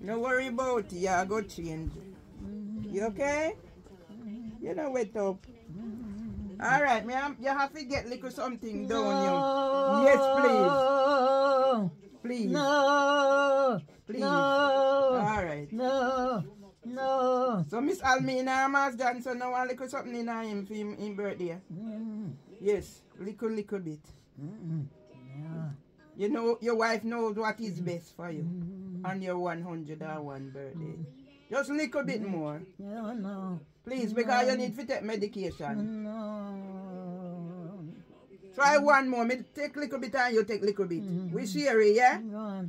No worry about it. I go change. You okay? You know wait up. All right, me. You have to get little something down you. Yes, please. Please. No. Please. No. All right. No. No. So Miss Almina Mas Johnson now want little something in him for him, him birthday. Mm. Yes, little little bit. Mm. Yeah. You know your wife knows what is best for you on your 101 birthday. Just little bit more. No, no. Please, because you need to take medication. No. Try one more. Me take a little bit and you take a little bit. We share it, yeah? No.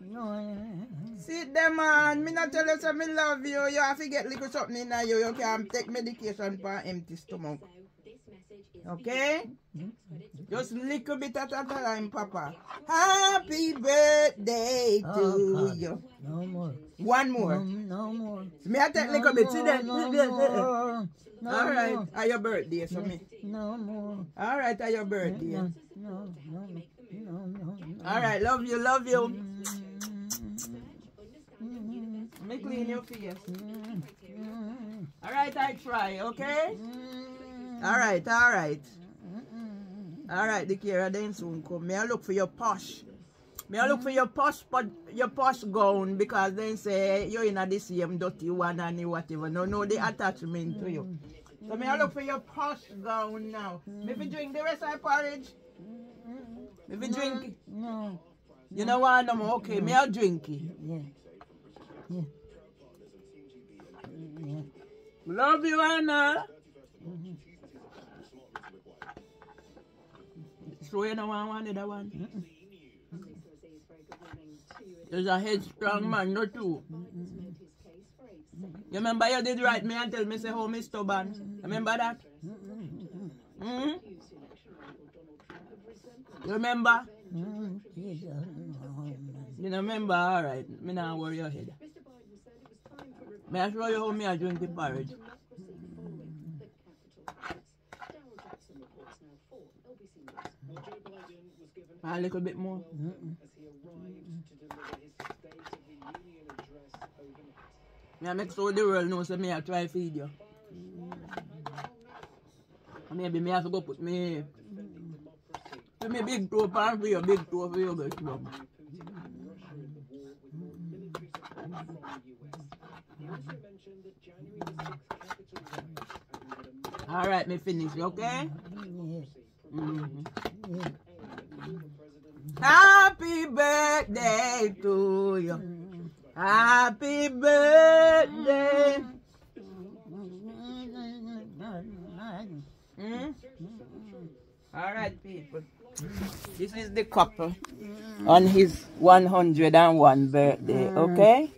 No. Sit there, man. Me not tell you so me love you. You have to get little something in you. You can take medication for empty stomach. Okay? Just a little bit at a time, Papa. Happy birthday to Oh, you. No more. One more. no more. So me I take little bit. See that? No See more. No All right. more. Are your birthday, so me. No more. All right, are your birthday. No, no, no, no, no, no. All right, love you, love you. Mm, Me clean your face. mm, mm, All right, I try, okay? mm, Mm-hmm. All right, all right. mm, All right, the Kira then soon come. May I look for your posh. May I look for your posh but your posh gown because then say you're in a the same dirty one and whatever. No, no, the attachment to you. So may I look for your posh gown now. Maybe drink the rest of the porridge. Mm-hmm. Maybe drink. No. You know what? No more. Okay, may I drink it. Yeah. Yeah. Yeah. Love you, Anna. You know one, one, other one. There's a headstrong man, no two. You remember you did write me and tell me say how me stubborn. Remember that? Hmm? You remember? Mm. You remember? Alright. Me not worry your head. May I show you how me I drink the porridge? A little bit more. Mm-mm. Me I make so the world know say me I try feed you. And maybe me have to go put me put me big toe pan for your big toe for club. Alright, me finish, okay? Mhm. Happy birthday to you. Happy birthday. Hmm? All right, people. This is the couple on his 101 birthday, okay?